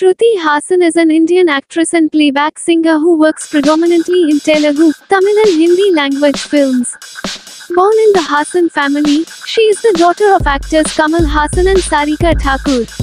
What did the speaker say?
Shruti Haasan is an Indian actress and playback singer who works predominantly in Telugu, Tamil and Hindi language films. Born in the Haasan family, she is the daughter of actors Kamal Haasan and Sarika Thakur.